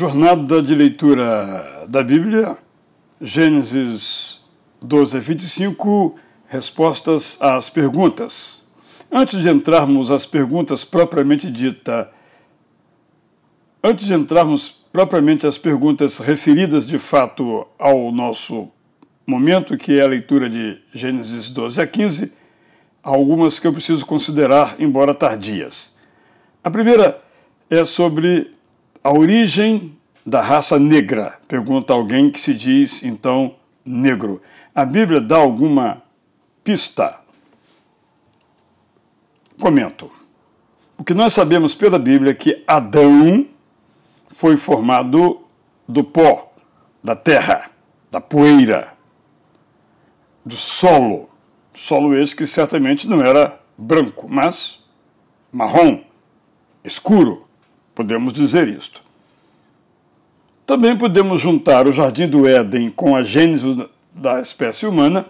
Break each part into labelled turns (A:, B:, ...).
A: Jornada de leitura da Bíblia, Gênesis 12 a 25, respostas às perguntas. Antes de entrarmos às perguntas propriamente dita, antes de entrarmos propriamente às perguntas referidas de fato ao nosso momento, que é a leitura de Gênesis 12 a 15, há algumas que eu preciso considerar, embora tardias. A primeira é sobre a origem da raça negra, pergunta alguém que se diz então negro. A Bíblia dá alguma pista? Comento. O que nós sabemos pela Bíblia é que Adão foi formado do pó, da terra, da poeira, do solo. Solo esse que certamente não era branco, mas marrom, escuro, podemos dizer isto. Também podemos juntar o Jardim do Éden com a gênese da espécie humana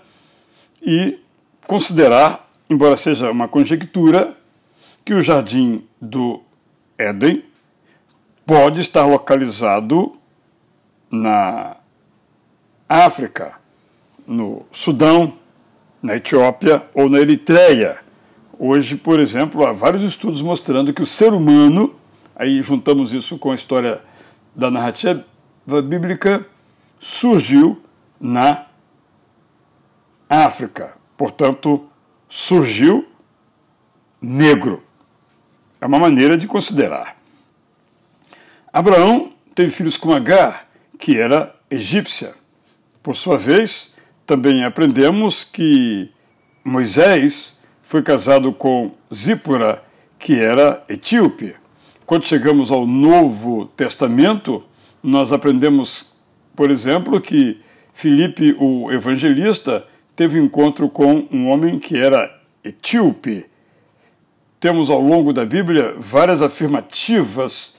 A: e considerar, embora seja uma conjectura, que o Jardim do Éden pode estar localizado na África, no Sudão, na Etiópia ou na Eritreia. Hoje, por exemplo, há vários estudos mostrando que o ser humano aí juntamos isso com a história da narrativa bíblica, surgiu na África. Portanto, surgiu negro. É uma maneira de considerar. Abraão teve filhos com Agar, que era egípcia. Por sua vez, também aprendemos que Moisés foi casado com Zípora, que era etíope. Quando chegamos ao Novo Testamento, nós aprendemos, por exemplo, que Filipe, o evangelista, teve encontro com um homem que era etíope. Temos ao longo da Bíblia várias afirmativas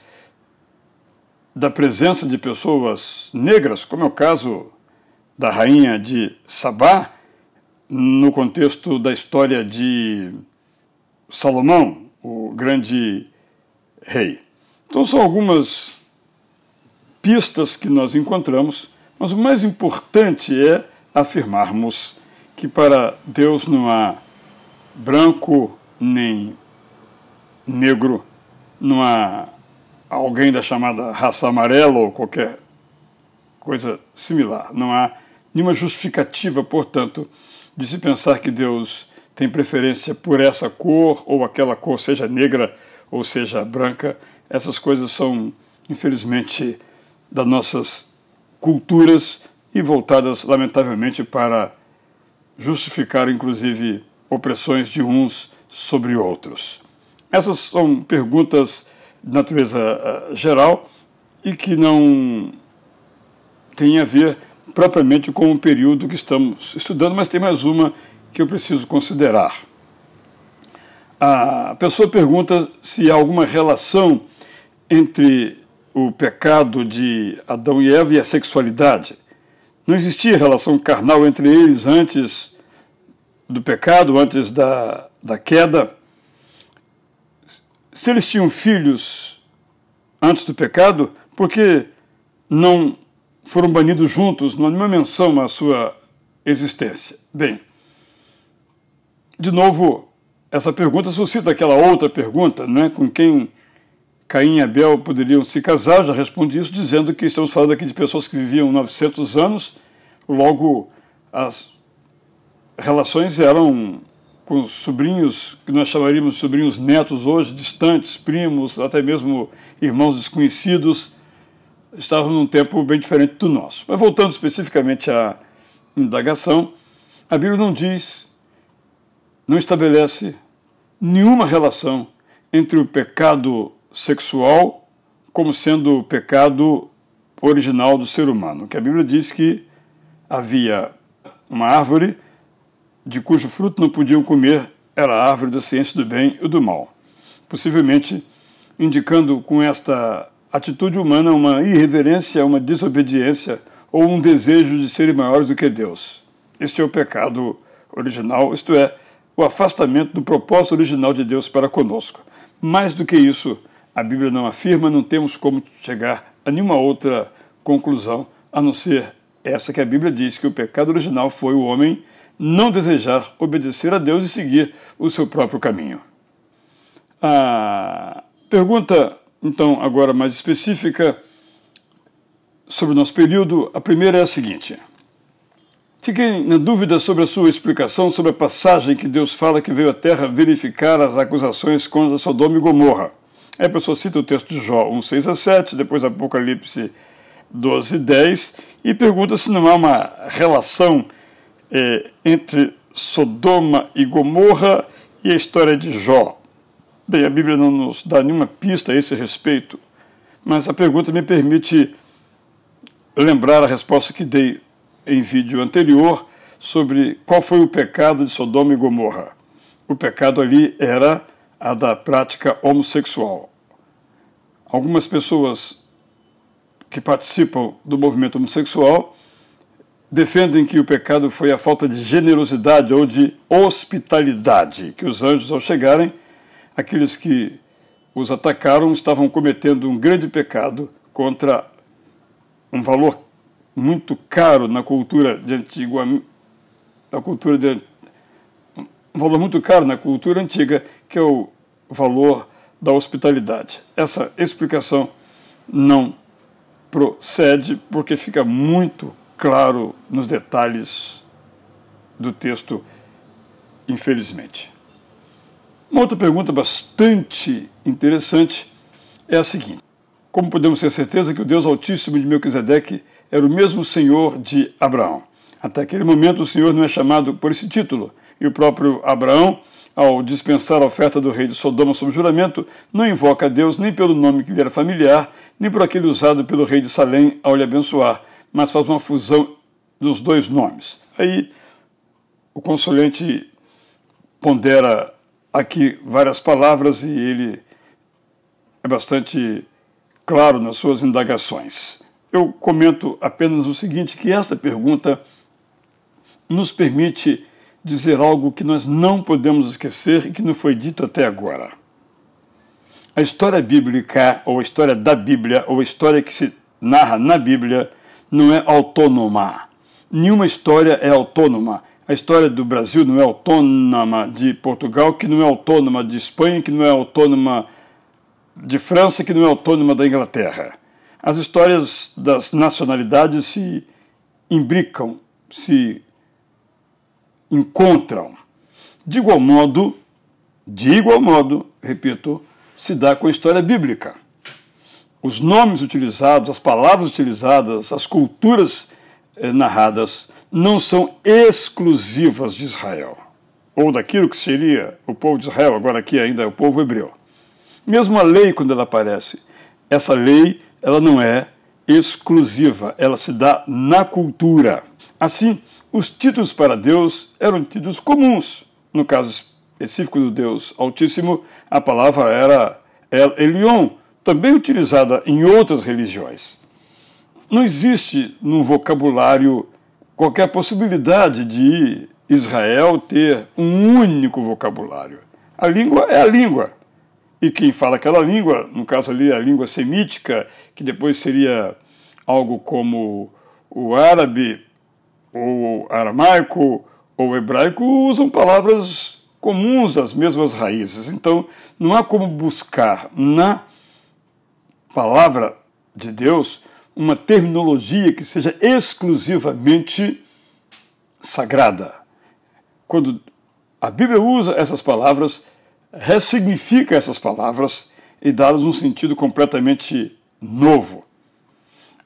A: da presença de pessoas negras, como é o caso da rainha de Sabá, no contexto da história de Salomão, o grande rei. Então são algumas pistas que nós encontramos, mas o mais importante é afirmarmos que para Deus não há branco nem negro, não há alguém da chamada raça amarela ou qualquer coisa similar. Não há nenhuma justificativa, portanto, de se pensar que Deus tem preferência por essa cor ou aquela cor, seja negra ou seja branca, essas coisas são, infelizmente, das nossas culturas e voltadas, lamentavelmente, para justificar, inclusive, opressões de uns sobre outros. Essas são perguntas de natureza uh, geral e que não têm a ver propriamente com o período que estamos estudando, mas tem mais uma que eu preciso considerar. A pessoa pergunta se há alguma relação entre o pecado de Adão e Eva e a sexualidade. Não existia relação carnal entre eles antes do pecado, antes da, da queda. Se eles tinham filhos antes do pecado, por que não foram banidos juntos? Não há nenhuma menção à sua existência. Bem, de novo, essa pergunta suscita aquela outra pergunta, né, com quem Caim e Abel poderiam se casar. Já respondi isso dizendo que estamos falando aqui de pessoas que viviam 900 anos, logo as relações eram com sobrinhos que nós chamaríamos de sobrinhos netos hoje, distantes, primos, até mesmo irmãos desconhecidos, estavam num tempo bem diferente do nosso. Mas voltando especificamente à indagação, a Bíblia não diz, não estabelece nenhuma relação entre o pecado sexual como sendo o pecado original do ser humano. Que a Bíblia diz que havia uma árvore de cujo fruto não podiam comer, era a árvore da ciência do bem e do mal. Possivelmente indicando com esta atitude humana uma irreverência, uma desobediência ou um desejo de serem maiores do que Deus. Este é o pecado original, isto é, o afastamento do propósito original de Deus para conosco. Mais do que isso, a Bíblia não afirma, não temos como chegar a nenhuma outra conclusão a não ser essa que a Bíblia diz que o pecado original foi o homem não desejar obedecer a Deus e seguir o seu próprio caminho. A pergunta, então, agora mais específica sobre o nosso período, a primeira é a seguinte. Fiquei na dúvida sobre a sua explicação sobre a passagem que Deus fala que veio à Terra verificar as acusações contra Sodoma e Gomorra. Aí a pessoa cita o texto de Jó 1, 6 a 7, depois Apocalipse 12, 10, e pergunta se não há uma relação é, entre Sodoma e Gomorra e a história de Jó. Bem, a Bíblia não nos dá nenhuma pista a esse respeito, mas a pergunta me permite lembrar a resposta que dei em vídeo anterior sobre qual foi o pecado de Sodoma e Gomorra. O pecado ali era a da prática homossexual. Algumas pessoas que participam do movimento homossexual defendem que o pecado foi a falta de generosidade ou de hospitalidade, que os anjos, ao chegarem, aqueles que os atacaram estavam cometendo um grande pecado contra um valor muito caro na cultura de antiga, na cultura de, um valor muito caro na cultura antiga, que é o valor da hospitalidade. Essa explicação não procede porque fica muito claro nos detalhes do texto, infelizmente. Uma outra pergunta bastante interessante é a seguinte: Como podemos ter certeza que o Deus Altíssimo de Melquisedeque era o mesmo Senhor de Abraão. Até aquele momento, o Senhor não é chamado por esse título, e o próprio Abraão, ao dispensar a oferta do rei de Sodoma sob juramento, não invoca a Deus nem pelo nome que lhe era familiar, nem por aquele usado pelo rei de Salém ao lhe abençoar, mas faz uma fusão dos dois nomes. Aí o consulente pondera aqui várias palavras e ele é bastante claro nas suas indagações. Eu comento apenas o seguinte, que essa pergunta nos permite dizer algo que nós não podemos esquecer e que não foi dito até agora. A história bíblica, ou a história da Bíblia, ou a história que se narra na Bíblia, não é autônoma. Nenhuma história é autônoma. A história do Brasil não é autônoma de Portugal, que não é autônoma de Espanha, que não é autônoma de França, que não é autônoma da Inglaterra as histórias das nacionalidades se imbricam, se encontram. De igual modo, de igual modo, repito, se dá com a história bíblica. Os nomes utilizados, as palavras utilizadas, as culturas eh, narradas não são exclusivas de Israel, ou daquilo que seria o povo de Israel, agora aqui ainda é o povo hebreu. Mesmo a lei, quando ela aparece, essa lei ela não é exclusiva, ela se dá na cultura. Assim, os títulos para Deus eram títulos comuns. No caso específico do Deus Altíssimo, a palavra era El Elion, também utilizada em outras religiões. Não existe no vocabulário qualquer possibilidade de Israel ter um único vocabulário. A língua é a língua. E quem fala aquela língua, no caso ali a língua semítica, que depois seria algo como o árabe, ou aramaico, ou hebraico, usam palavras comuns das mesmas raízes. Então, não há como buscar na palavra de Deus uma terminologia que seja exclusivamente sagrada. Quando a Bíblia usa essas palavras, ressignifica essas palavras e dá-las um sentido completamente novo.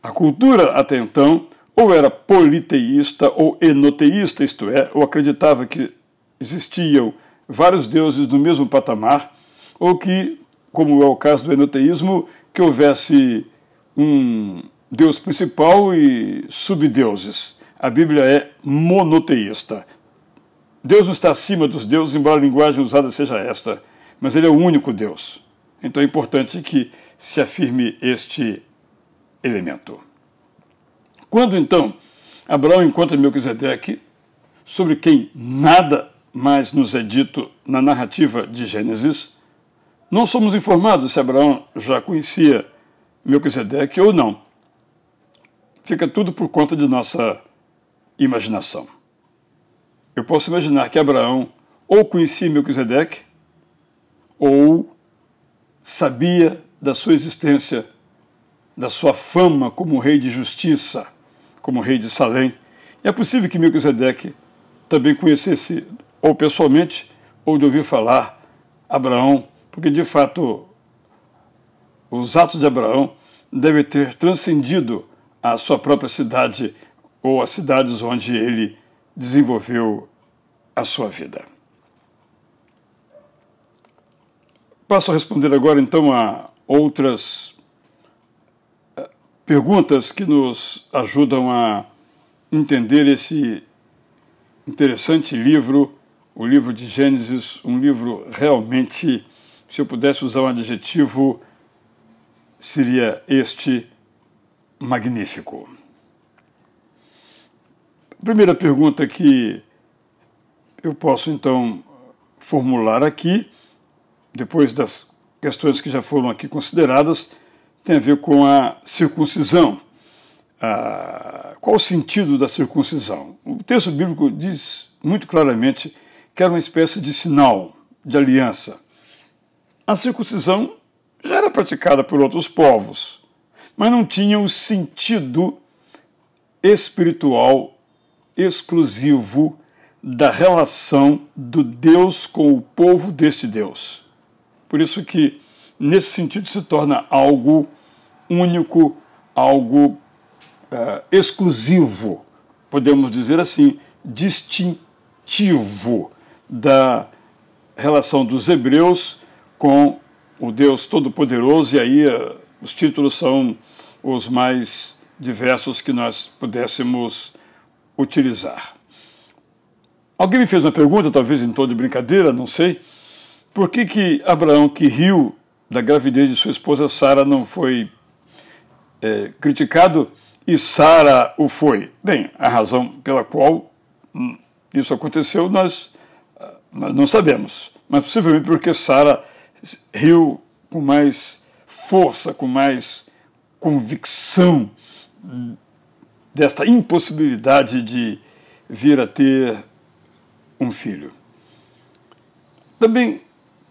A: A cultura, até então, ou era politeísta ou enoteísta, isto é, ou acreditava que existiam vários deuses no mesmo patamar, ou que, como é o caso do enoteísmo, que houvesse um deus principal e subdeuses. A Bíblia é monoteísta. Deus não está acima dos deuses, embora a linguagem usada seja esta, mas ele é o único Deus. Então é importante que se afirme este elemento. Quando então Abraão encontra Melquisedeque, sobre quem nada mais nos é dito na narrativa de Gênesis, não somos informados se Abraão já conhecia Melquisedeque ou não. Fica tudo por conta de nossa imaginação. Eu posso imaginar que Abraão ou conhecia Melquisedeque ou sabia da sua existência, da sua fama como rei de justiça, como rei de Salém. é possível que Melquisedeque também conhecesse, ou pessoalmente, ou de ouvir falar, Abraão, porque de fato os atos de Abraão devem ter transcendido a sua própria cidade ou as cidades onde ele desenvolveu a sua vida. Passo a responder agora então a outras perguntas que nos ajudam a entender esse interessante livro, o livro de Gênesis, um livro realmente, se eu pudesse usar um adjetivo, seria este magnífico. A primeira pergunta que eu posso então formular aqui depois das questões que já foram aqui consideradas, tem a ver com a circuncisão. Ah, qual o sentido da circuncisão? O texto bíblico diz muito claramente que era uma espécie de sinal, de aliança. A circuncisão já era praticada por outros povos, mas não tinha o sentido espiritual exclusivo da relação do Deus com o povo deste Deus. Por isso que, nesse sentido, se torna algo único, algo uh, exclusivo, podemos dizer assim, distintivo da relação dos hebreus com o Deus Todo-Poderoso, e aí uh, os títulos são os mais diversos que nós pudéssemos utilizar. Alguém me fez uma pergunta, talvez em tom de brincadeira, não sei por que, que Abraão, que riu da gravidez de sua esposa Sara, não foi é, criticado e Sara o foi? Bem, a razão pela qual hum, isso aconteceu nós, nós não sabemos, mas possivelmente porque Sara riu com mais força, com mais convicção desta impossibilidade de vir a ter um filho. Também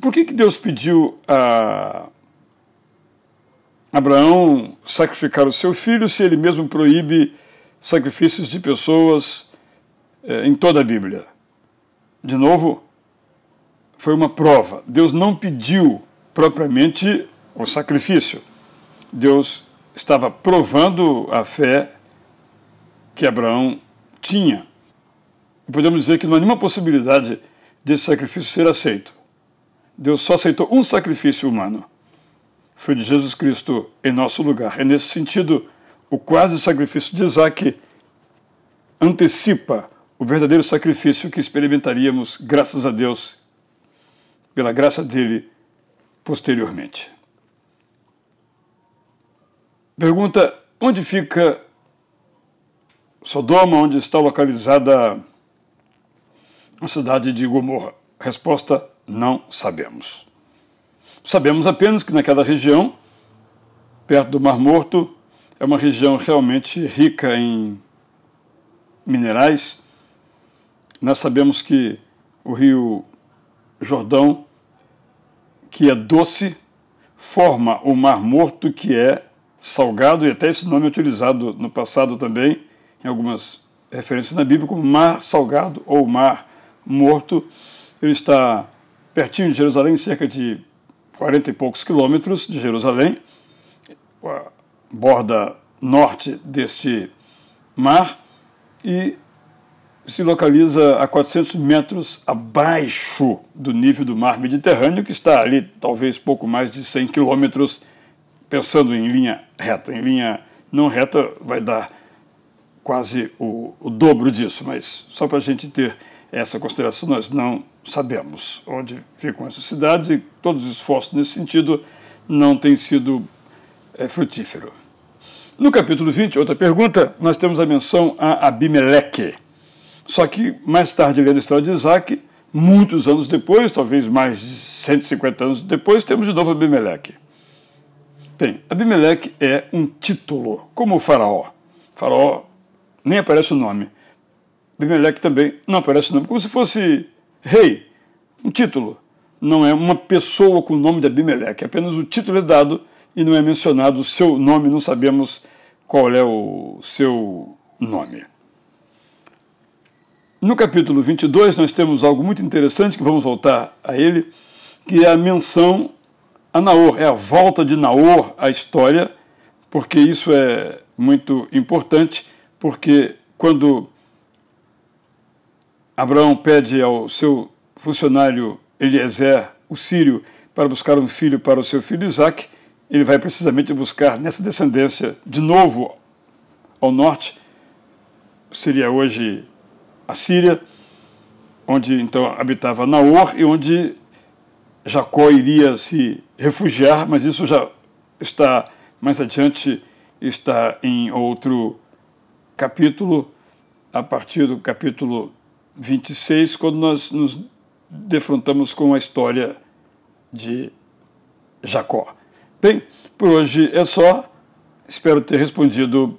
A: por que, que Deus pediu a Abraão sacrificar o seu filho se ele mesmo proíbe sacrifícios de pessoas é, em toda a Bíblia? De novo, foi uma prova. Deus não pediu propriamente o sacrifício. Deus estava provando a fé que Abraão tinha. Podemos dizer que não há nenhuma possibilidade desse sacrifício ser aceito. Deus só aceitou um sacrifício humano. Foi de Jesus Cristo em nosso lugar. É nesse sentido, o quase sacrifício de Isaac antecipa o verdadeiro sacrifício que experimentaríamos, graças a Deus, pela graça dele, posteriormente. Pergunta: onde fica Sodoma, onde está localizada a cidade de Gomorra? Resposta: não sabemos. Sabemos apenas que naquela região, perto do Mar Morto, é uma região realmente rica em minerais. Nós sabemos que o rio Jordão, que é doce, forma o Mar Morto, que é salgado, e até esse nome é utilizado no passado também, em algumas referências na Bíblia, como Mar Salgado ou Mar Morto. Ele está pertinho de Jerusalém, cerca de 40 e poucos quilômetros de Jerusalém, a borda norte deste mar, e se localiza a 400 metros abaixo do nível do mar Mediterrâneo, que está ali talvez pouco mais de 100 quilômetros, pensando em linha reta. Em linha não reta vai dar quase o, o dobro disso, mas só para a gente ter essa consideração, nós não sabemos onde ficam essas cidades e todos os esforços nesse sentido não têm sido é, frutífero. No capítulo 20, outra pergunta, nós temos a menção a Abimeleque. Só que mais tarde, lendo a história de Isaac, muitos anos depois, talvez mais de 150 anos depois, temos de novo Abimeleque. Bem, Abimeleque é um título, como o faraó. Faraó nem aparece o nome. Abimeleque também não aparece o nome, como se fosse rei, um título. Não é uma pessoa com o nome de Abimeleque, apenas o título é dado e não é mencionado o seu nome, não sabemos qual é o seu nome. No capítulo 22, nós temos algo muito interessante, que vamos voltar a ele, que é a menção a Naor, é a volta de Naor à história, porque isso é muito importante, porque quando Abraão pede ao seu funcionário Eliezer, o sírio, para buscar um filho para o seu filho Isaac, ele vai precisamente buscar nessa descendência, de novo ao norte, seria hoje a Síria, onde então habitava Naor e onde Jacó iria se refugiar, mas isso já está mais adiante, está em outro capítulo, a partir do capítulo 26, quando nós nos defrontamos com a história de Jacó. Bem, por hoje é só. Espero ter respondido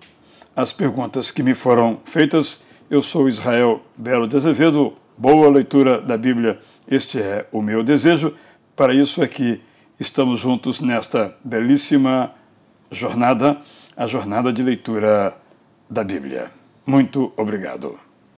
A: as perguntas que me foram feitas. Eu sou Israel Belo de Azevedo. Boa leitura da Bíblia. Este é o meu desejo. Para isso é que estamos juntos nesta belíssima jornada, a jornada de leitura da Bíblia. Muito obrigado.